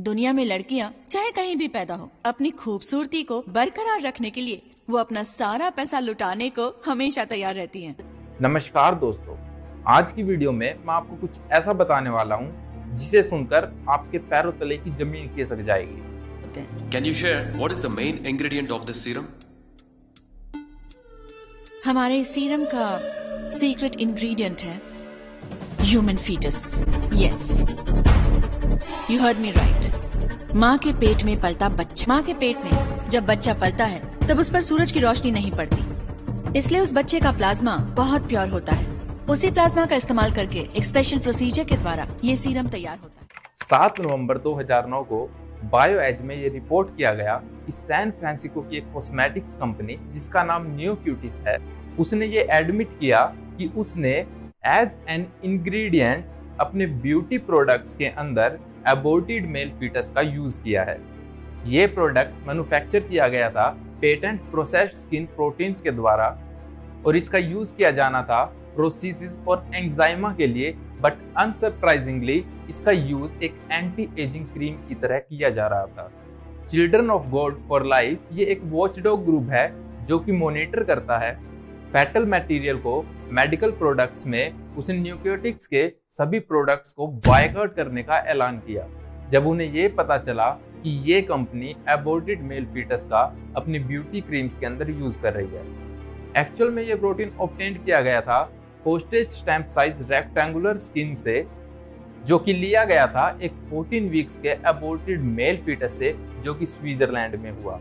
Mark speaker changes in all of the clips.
Speaker 1: दुनिया में लड़कियाँ चाहे कहीं भी पैदा हो अपनी खूबसूरती को बरकरार रखने के लिए वो अपना सारा पैसा लुटाने को हमेशा तैयार रहती हैं।
Speaker 2: नमस्कार दोस्तों आज की वीडियो में मैं आपको कुछ ऐसा बताने वाला हूँ जिसे सुनकर आपके पैरों तले की ज़मीन खिसक जाएगी।
Speaker 3: Can you share what is the main ingredient of this serum?
Speaker 1: हमारे सीरम का सीक्रेट इंग्रेडिएंट है human foetus yes you heard me right माँ के पेट में पलता बच्चा। माँ के पेट में जब बच्चा पलता है, तब उस पर सूरज की रोशनी नहीं पड़ती। इसलिए उस बच्चे का प्लाज्मा बहुत प्योर होता है। उसी प्लाज्मा का इस्तेमाल करके एक स्पेशल प्रोसीजर के द्वारा ये सीरम तैयार होता है।
Speaker 2: 7 नवंबर 2009 को बायो एज में ये रिपोर्ट किया गया कि सैन फ्रांसिस्को की एक कॉस्मेटिक्स कंपनी जिसका नाम न्यू क्यूटिस है, उसने ये एडमिट किया कि उसने एज एन इंग्रेडिएंट अपने ब्यूटी प्रोडक्ट्स के अंदर एबोर्टेड मेल फीटस का यूज़ किया है। ये प्रोडक्ट मैन्युफैक्चर किया गया था पेटेंट प्रोसेस्ड स्किन प्रोटीन्स के द्वारा और इसका यूज़ किया जाना था प्रोसीसिस और एंजाइमा के लिए बट अनसरप्राइजिंगली इसका यूज़ एक एंटी एजिंग क्रीम की तरह किया जा रहा था। Children of God for life ये एक वॉचडॉग ग्रुप है जो कि मॉनिटर करता है। फैटल मटेरियल को मेडिकल प्रोडक्ट्स में उसने न्यूक्लियोटिक्स के सभी प्रोडक्ट्स को बायकआउट करने का ऐलान किया। जब उन्हें ये पता चला कि ये कंपनी एबोर्टेड मेल फीटस का अपनी ब्यूटी क्रीम्स के अंदर यूज़ कर रही है। एक्चुअल में ये प्रोटीन ऑप्टेंड किया गया था postage stamp size rectangular skin से, जो कि लिया गया था एक 14 वीक्स के एबोर्टेड मेल फीटस से, जो कि स्विट्जरलैंड में हुआ।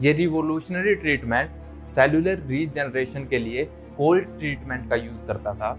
Speaker 2: ये रिवोल्यूशनरी ट्रीटमेंट सेलुलर रीजनरेशन के लिए कोल्ड ट्रीटमेंट का यूज़ करता था।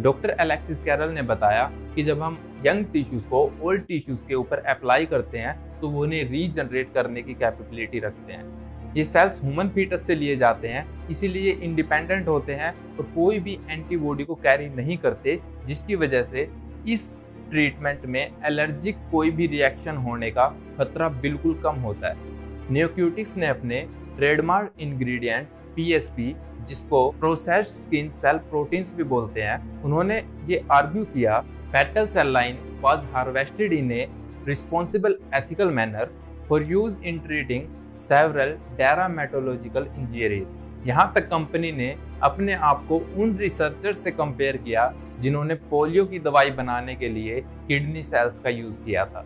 Speaker 2: डॉक्टर एलेक्सिस कैरल ने बताया कि जब हम यंग टिश्यूज को ओल्ड टिश्यूज के ऊपर अप्लाई करते हैं तो वो उन्हें रीजनरेट करने की कैपेबिलिटी रखते हैं। ये सेल्स ह्यूमन फीटस से लिए जाते हैं, इसीलिए इंडिपेंडेंट होते हैं और कोई भी एंटीबॉडी को कैरी नहीं करते, जिसकी वजह से इस ट्रीटमेंट में एलर्जिक कोई भी रिएक्शन होने का खतरा बिल्कुल कम होता है। न्योक्यूटिक्स ने अपने ट्रेडमार्क इंग्रेडिएंट पीएसपी जिसको प्रोसेस्ड स्किन सेल प्रोटीन्स भी बोलते हैं, उन्होंने ये आर्ग्यू किया foetal cell line was harvested in a responsible ethical manner for use in treating several dermatological injuries यहाँ तक कंपनी ने अपने आप को उन रिसर्चर से कंपेयर किया, जिन्होंने पोलियो की दवाई बनाने के लिए किडनी सेल्स का यूज़ किया था।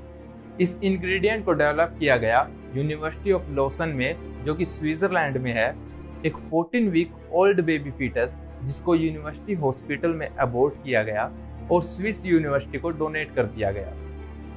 Speaker 2: इस इंग्रेडिएंट को डेवलप किया गया यूनिवर्सिटी ऑफ़ लोसन में, जो कि स्विट्जरलैंड में है एक 14 वीक ओल्ड बेबी फीटस जिसको यूनिवर्सिटी हॉस्पिटल में अबोर्ट किया गया और स्विस यूनिवर्सिटी को डोनेट कर दिया गया।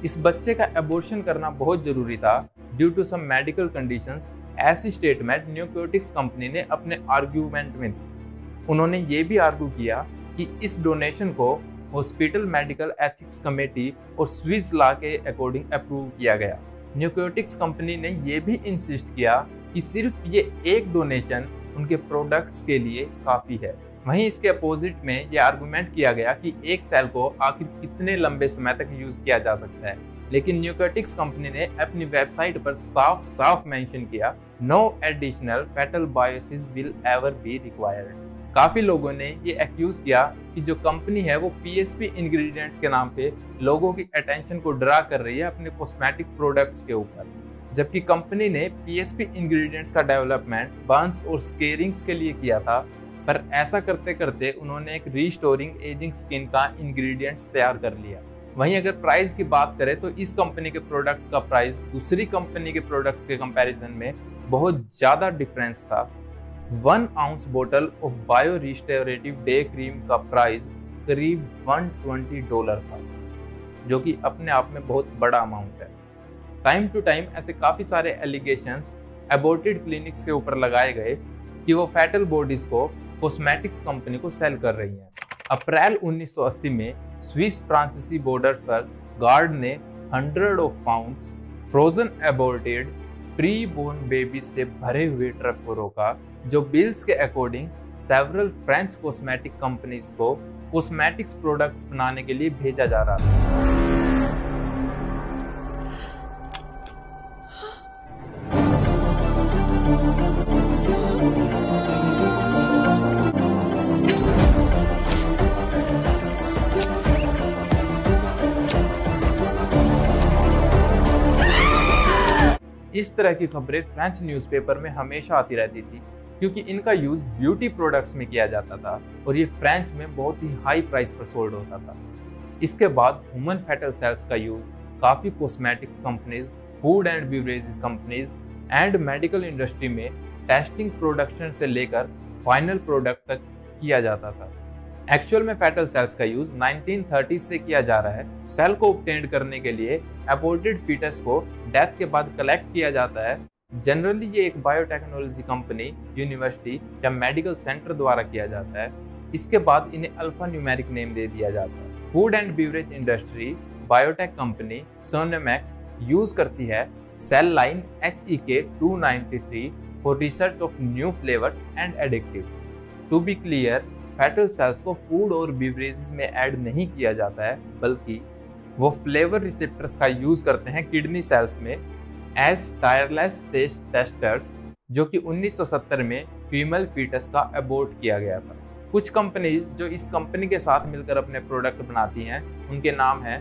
Speaker 2: इस बच्चे का एबोर्शन करना बहुत ज़रूरी था due to some medical conditions ऐसी स्टेटमेंट न्यूक्योटिक्स कंपनी ने अपने आर्ग्यूमेंट में दी। उन्होंने ये भी आर्ग्यू किया कि इस डोनेशन को हॉस्पिटल मेडिकल एथिक्स कमेटी और स्विस लॉ के अकॉर्डिंग अप्रूव किया गया। न्यूक्योटिक्स कंपनी ने यह भी इंसिस्ट किया कि सिर्फ़ ये एक डोनेशन उनके प्रोडक्ट्स के लिए काफ़ी है। वहीं इसके अपोजिट में ये आर्गुमेंट किया गया कि एक सेल को आखिर कितने लंबे समय तक यूज़ किया जा सकता है। लेकिन न्यूकोटिक्स कंपनी ने अपनी वेबसाइट पर साफ़ साफ़ मेंशन किया no additional foetal biopsies will ever be required काफ़ी लोगों ने ये एक्यूज किया कि जो कंपनी है वो पीएसपी इंग्रेडिएंट्स के नाम पे लोगों की अटेंशन को ड्रा कर रही है अपने कॉस्मेटिक प्रोडक्ट्स के ऊपर। जबकि कंपनी ने पीएसपी इंग्रेडिएंट्स का डेवलपमेंट बर्न्स और स्केरिंग्स के लिए किया था, पर ऐसा करते करते उन्होंने एक रीस्टोरिंग एजिंग स्किन का इंग्रेडिएंट्स तैयार कर लिया। वहीं अगर प्राइस की बात करें तो इस कंपनी के प्रोडक्ट्स का प्राइस दूसरी कंपनी के प्रोडक्ट्स के कंपैरिजन में बहुत ज़्यादा डिफरेंस था। वन आउंस बोतल of bio restorative day cream का प्राइस करीब 120 डॉलर था, जो कि अपने आप में बहुत बड़ा अमाउंट है। टाइम टू टाइम ऐसे काफ़ी सारे एलिगेशंस एबोर्टेड क्लिनिक्स के ऊपर लगाए गए कि वो फैटल बॉडीज को कॉस्मेटिक्स कंपनी को सेल कर रही हैं। अप्रैल 1980 में स्विस फ्रांसीसी बॉर्डर पर गार्ड ने hundred of pounds frozen aborted preborn baby से भरे हुए ट्रक को रोका, जो बिल्स के according several French cosmetic companies को कॉस्मेटिक्स प्रोडक्ट्स बनाने के लिए भेजा जा रहा था। इस तरह की खबरें फ्रेंच न्यूज़पेपर में हमेशा आती रहती थी, क्योंकि इनका यूज़ ब्यूटी प्रोडक्ट्स में किया जाता था और ये फ्रेंच में बहुत ही हाई प्राइस पर सोल्ड होता था। इसके बाद ह्यूमन फैटल सेल्स का यूज़ काफ़ी cosmetics companies food and beverages companies and medical industry में टेस्टिंग प्रोडक्शन से लेकर फाइनल प्रोडक्ट तक किया जाता था। एक्चुअल में फैटल सेल्स का यूज़ 1930 से किया जा रहा है। सेल को ऑब्टेंड करने के लिए अपोर्टेड फीटस को डेथ के बाद कलेक्ट किया जाता है। जनरली ये एक बायोटेक्नोलॉजी कंपनी यूनिवर्सिटी या मेडिकल सेंटर द्वारा किया जाता है। इसके बाद इन्हें अल्फ़ा न्यूमेरिक नेम दे दिया जाता है। Food and beverage industry biotech company Senomyx use करती है cell line H E K two for research of new flavours and additives to be clear fetal cells को फ़ूड और बीवरेजेस में add नहीं किया जाता है, बल्कि वो फ्लेवर रिसेप्टर्स का यूज़ करते हैं किडनी सेल्स में एज टायरलेस टेस्ट टेस्टर्स जो कि 1970 में फीमेल फीटस का अबोर्ट किया गया था। कुछ कंपनीज़ जो इस कंपनी के साथ मिलकर अपने प्रोडक्ट बनाती हैं, उनके नाम हैं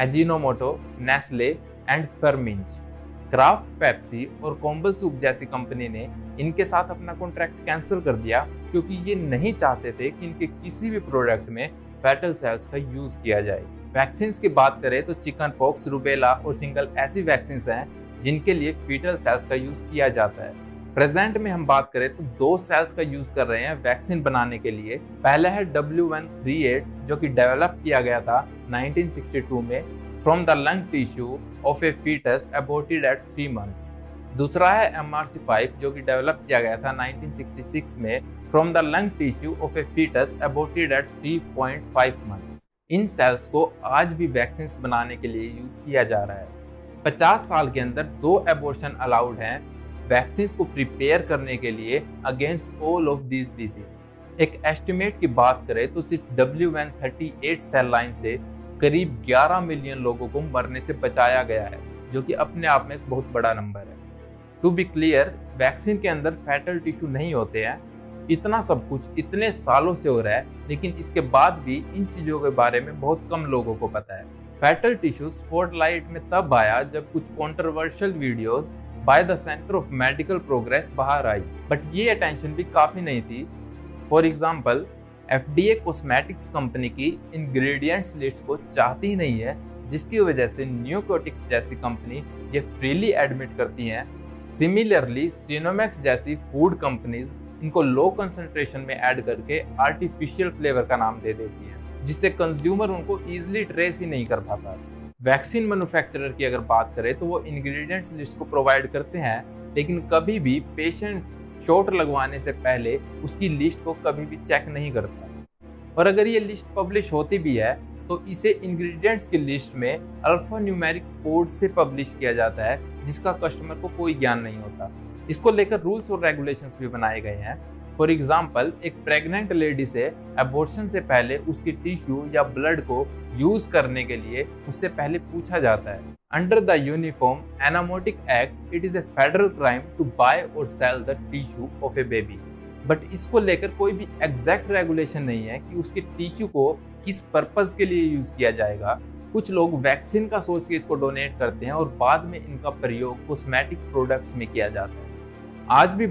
Speaker 2: Ajinomoto Nestle and Firmenich Kraft Pepsi और कॉम्बल सूप जैसी कंपनी ने इनके साथ अपना कॉन्ट्रैक्ट कैंसिल कर दिया क्योंकि ये नहीं चाहते थे कि इनके किसी भी प्रोडक्ट में फैटल सेल्स का यूज़ किया जाए। वैक्सीन की बात करें तो चिकन पॉक्स रूबेला और सिंगल ऐसी वैक्सीन हैं जिनके लिए फीटल सेल्स का यूज़ किया जाता है। प्रेजेंट में हम बात करें तो दो सेल्स का यूज़ कर रहे हैं वैक्सीन बनाने के लिए। पहला है W138 जो कि डेवलप किया गया था 1962 में from the lung tissue of a foetus aborted at three months दूसरा है एम आर सी फाइव जो कि डेवलप किया गया था 1966 में from the lung tissue of a foetus aborted at 3.5 months in cells को आज भी वैक्सीन बनाने के लिए यूज़ किया जा रहा है। 50 साल के अंदर दो एबोर्शन अलाउड हैं वैक्सीन को प्रिपेयर करने के लिए against all of this disease एक एस्टिमेट की बात करें तो सिर्फ़ W N thirty eight cell line से करीब 11 मिलियन लोगों को मरने से बचाया गया है, जो कि अपने आप में एक बहुत बड़ा नंबर है। टू बी क्लियर, वैक्सीन के अंदर फैटल टिश्यू नहीं होते हैं। इतना सब कुछ इतने सालों से हो रहा है, लेकिन इसके बाद भी इन चीज़ों के बारे में बहुत कम लोगों को पता है। फैटल टिश्यू स्पॉटलाइट में तब आया जब कुछ controversial videos by the centre of medical progress बाहर आई। बट ये अटेंशन भी काफ़ी नहीं थी। For example F D cosmetics company की इंग्रेडिएंट्स लिस्ट को चाहती ही नहीं है, जिसकी वजह से न्यूकोटिक्स जैसी कंपनी ये फ्रीली एडमिट करती हैं। सिमिलरली सिनोमैक्स जैसी फ़ूड कंपनीज़ इनको लो कंसंट्रेशन में ऐड करके आर्टिफिशियल फ्लेवर का नाम दे देती है, जिससे कंज्यूमर उनको इजिली ट्रेस ही नहीं कर पाता वैक्सीन मैन्युफैक्चरर की अगर बात करें तो वो इंग्रेडिएंट्स लिस्ट को प्रोवाइड करते हैं, लेकिन कभी भी पेशेंट शॉट लगवाने से पहले उसकी लिस्ट को कभी भी चेक नहीं करता। और अगर ये लिस्ट पब्लिश होती भी है तो इसे इंग्रेडिएंट्स की लिस्ट में अल्फ़ा न्यूमेरिक कोड से पब्लिश किया जाता है, जिसका कस्टमर को कोई ज्ञान नहीं होता। इसको लेकर रूल्स और रेगुलेशंस भी बनाए गए हैं। फॉर एग्ज़ाम्पल एक प्रेग्नेंट लेडी से एबोर्शन से पहले उसकी टिश्यू या ब्लड को यूज़ करने के लिए उससे पहले पूछा जाता है। Under the uniform anatomical act it is a federal crime to buy or sell the tissue of a baby but इसको लेकर कोई भी एग्जैक्ट रेगुलेशन नहीं है कि उसके टिश्यू को किस पर्पज के लिए यूज़ किया जाएगा। कुछ लोग वैक्सीन का सोच के इसको डोनेट करते हैं और बाद में इनका प्रयोग कॉस्मेटिक प्रोडक्ट्स में किया जाता है। आज भी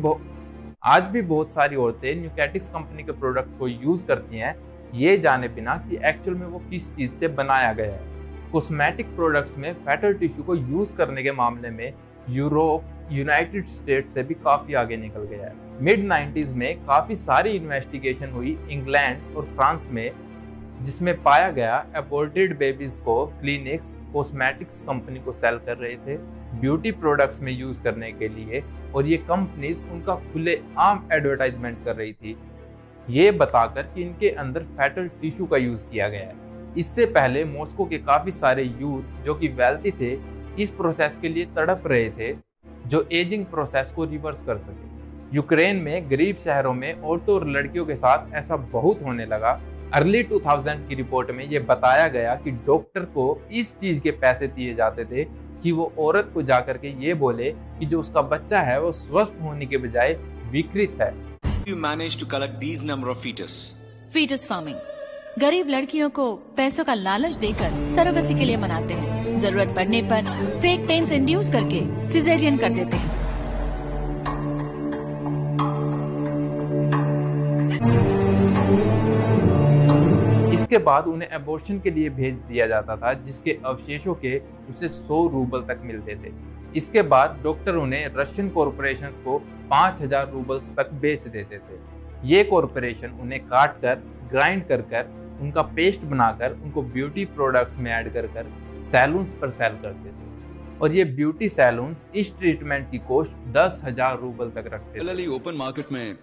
Speaker 2: आज भी बहुत सारी औरतें न्यूकैटिक्स कंपनी के प्रोडक्ट को यूज़ करती हैं, ये जाने बिना कि एक्चुअल में वो किस चीज़ से बनाया गया है। कॉस्मेटिक प्रोडक्ट्स में फैटल टिश्यू को यूज़ करने के मामले में यूरोप यूनाइटेड स्टेट से भी काफ़ी आगे निकल गया है। मिड 90s में काफ़ी सारी इन्वेस्टिगेशन हुई इंग्लैंड और फ्रांस में जिसमें पाया गया अबोर्टेड बेबीज को क्लिनिक्स कॉस्मेटिक्स कंपनी को सेल कर रहे थे ब्यूटी प्रोडक्ट्स में यूज़ करने के लिए, और ये कंपनीज़ उनका खुले आम एडवर्टाइजमेंट कर रही थी। ये बताकर कि इनके अंदर फैटल टिश्यू का यूज़ किया गया है। इससे पहले मॉस्को के काफ़ी सारे यूथ जो कि वेल्थी थे, इस प्रोसेस के लिए तड़प रहे थे, जो एजिंग प्रोसेस को रिवर्स कर सके। यूक्रेन में गरीब शहरों में औरतों और लड़कियों के साथ ऐसा बहुत होने लगा अर्ली 2000 की रिपोर्ट में ये बताया गया कि डॉक्टर को इस चीज़ के पैसे दिए जाते थे कि वो औरत को जाकर के ये बोले कि जो उसका बच्चा है वो स्वस्थ होने के बजाय विकृत है.
Speaker 1: फीटस फ़ार्मिंग गरीब लड़कियों को पैसों का लालच देकर सरोगसी के लिए मनाते हैं। ज़रूरत पड़ने पर फेक पेन्स इंड्यूस करके सिजेरियन कर देते हैं।
Speaker 2: इसके बाद उन्हें एबॉर्शन के लिए भेज दिया जाता था, जिसके अवशेषों के उसे 100 रूबल तक मिलते थे। इसके बाद डॉक्टर उन्हें रशियन कॉरपोरेशन को 5000 रूबल्स तक बेच देते थे। ये कॉरपोरेशन उन्हें काट कर ग्राइंड कर कर उनका पेस्ट बनाकर, उनको ब्यूटी प्रोडक्ट्स में ऐड कर कर सैलून्स पर सेल करते थे। और ये ब्यूटी सैलून्स इस ट्रीटमेंट की कॉस्ट दस हज़ार रूबल तक रखते
Speaker 4: ओपन मार्केट में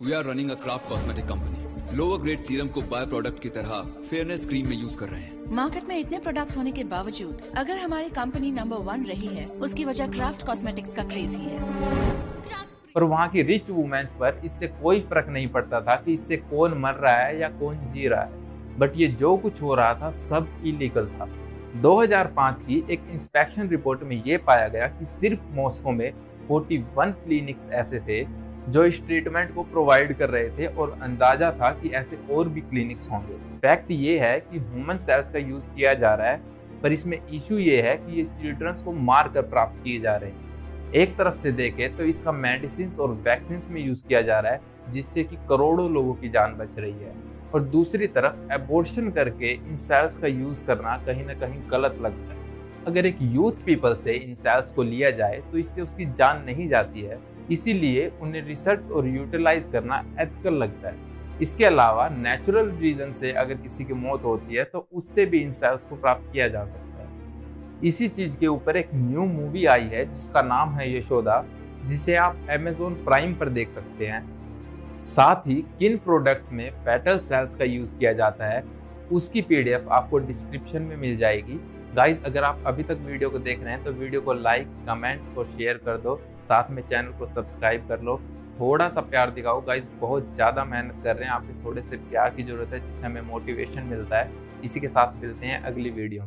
Speaker 4: cosmetic company lower grade serum को बाय प्रोडक्ट की तरह फेयरनेस क्रीम में यूज़ कर रहे हैं।
Speaker 1: मार्केट में इतने प्रोडक्ट्स होने के बावजूद अगर हमारी कंपनी नंबर वन रही है उसकी वजह क्राफ्ट कॉस्मेटिक्स का क्रेज ही है।
Speaker 2: पर वहाँ की रिच वुमेन्स पर इससे कोई फ़र्क नहीं पड़ता था कि इससे कौन मर रहा है या कौन जी रहा है। बट ये जो कुछ हो रहा था सब इलीगल था। 2005 की एक इंस्पेक्शन रिपोर्ट में ये पाया गया कि सिर्फ़ मॉस्को में 41 क्लिनिक्स ऐसे थे जो इस ट्रीटमेंट को प्रोवाइड कर रहे थे और अंदाज़ा था कि ऐसे और भी क्लिनिक्स होंगे। फैक्ट ये है कि ह्यूमन सेल्स का यूज़ किया जा रहा है, पर इसमें इशू ये है कि ये चिल्ड्रंस को मार कर प्राप्त किए जा रहे हैं। एक तरफ़ से देखें तो इसका मेडिसिन और वैक्सीन में यूज़ किया जा रहा है, जिससे कि करोड़ों लोगों की जान बच रही है। और दूसरी तरफ़ एबोर्शन करके इन सेल्स का यूज़ करना कहीं ना कहीं गलत लगता है। अगर एक यूथ पीपल से इन सेल्स को लिया जाए तो इससे उसकी जान नहीं जाती है इसीलिए उन्हें रिसर्च और यूटिलाइज करना एथिकल लगता है। इसके अलावा नेचुरल रीजन से अगर किसी की मौत होती है तो उससे भी इन सेल्स को प्राप्त किया जा सकता है। इसी चीज़ के ऊपर एक न्यू मूवी आई है, जिसका नाम है यशोदा, जिसे आप अमेजोन प्राइम पर देख सकते हैं। साथ ही किन प्रोडक्ट्स में फैटल सेल्स का यूज़ किया जाता है, उसकी पीडीएफ आपको डिस्क्रिप्शन में मिल जाएगी। गाइज़ अगर आप अभी तक वीडियो को देख रहे हैं तो वीडियो को लाइक कमेंट और शेयर कर दो। साथ में चैनल को सब्सक्राइब कर लो। थोड़ा सा प्यार दिखाओ। गाइज़ बहुत ज़्यादा मेहनत कर रहे हैं। आपके थोड़े से प्यार की ज़रूरत है, जिससे हमें मोटिवेशन मिलता है। इसी के साथ मिलते हैं अगली वीडियो